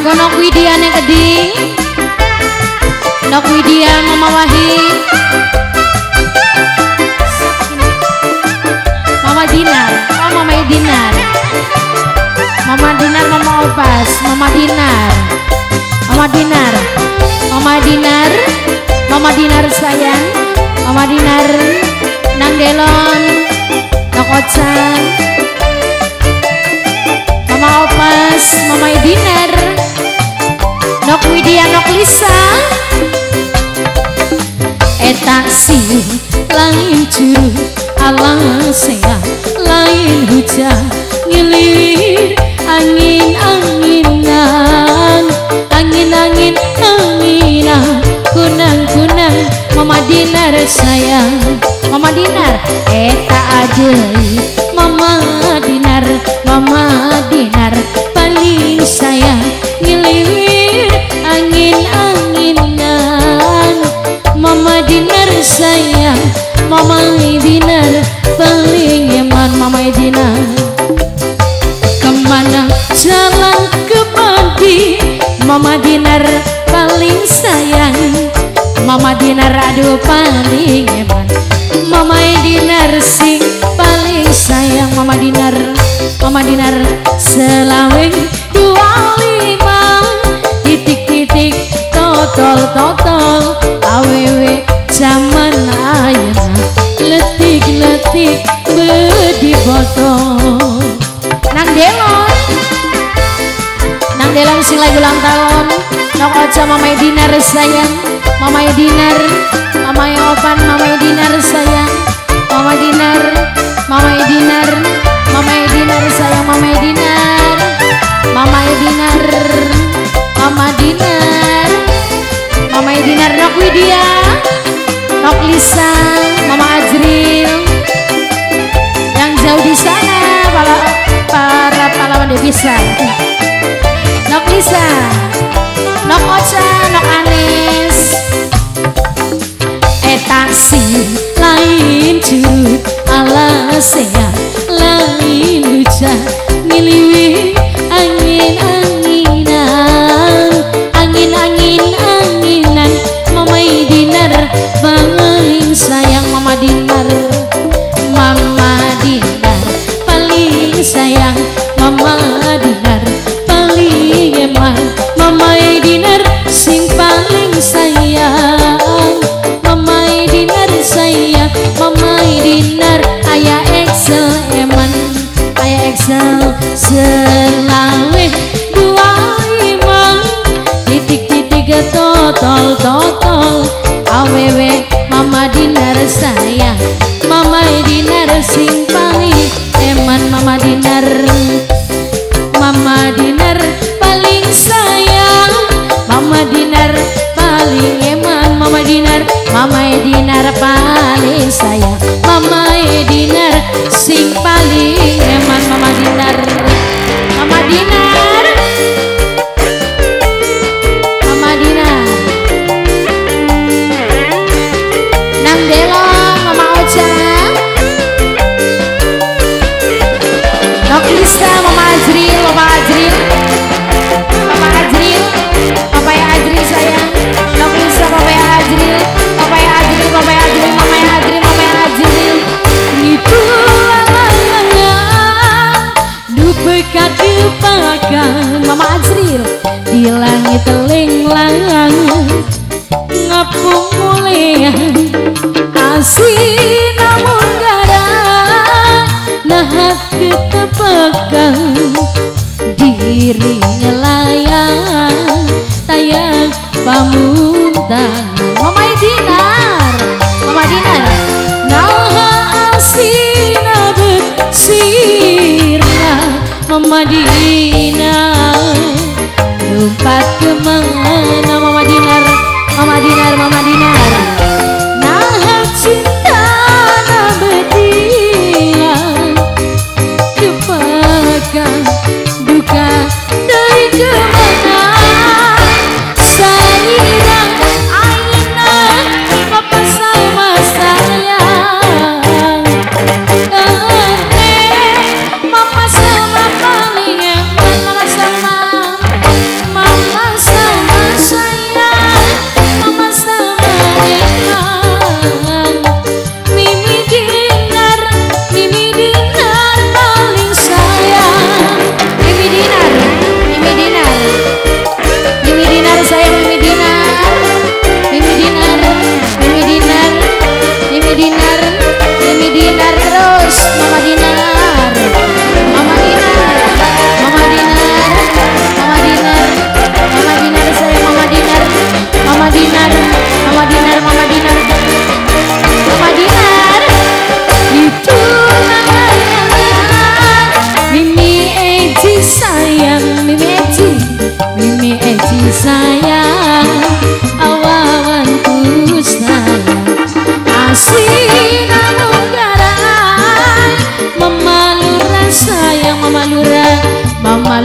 Kanggo nok Widiane Keding Nok Widya Mama Wahid Mama Dinar Oh Mama Dinar. Mama Dinar Mama Opas Mama Dinar. Mama Dinar Mama Dinar. Mama Dinar sayang Mama Dinar. Nang Delon Nok Ocan lain curug alasnya lain hujan ngilir angin-anginan angin-angin anginan. Kunang-kunang Mama Dinar sayang Mama Dinar eta aja Mama Dinar Mama Dinar paling sayang ngilir angin-anginan Mama Dinar sayang Mama Dinar paling eman Mama Dinar Ke mana jalan ke pagi Mama Dinar paling sayang. Mama Dinar aduh paling eman Mama Dinar sing paling sayang. Mama Dinar Mama Dinar selawe dua lima. Titik-titik totol totol letik-letik bedi botol nang delon. Nang delon sing lagi ulang tahun. Nok ojo mama dinar sayang. Mama dinar mama opan mama dinar sayang. Mama dinar mama dinar mama dinar sayang mama dinar mama dinar mama dinar mama dinar nok widya nok lisa devisa nok lisa nok ocha dupakan Mama Azril Di langit lenglang Ngapung mulian Asih namun garang Nahat ketepekan Dirinya Mama Dinar Lumpat ke mana Mama Dinar. Mama Dinar Mama Dinar mi Dina Rose, mamá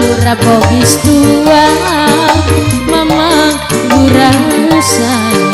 Lura bogis tua Mama lura sayang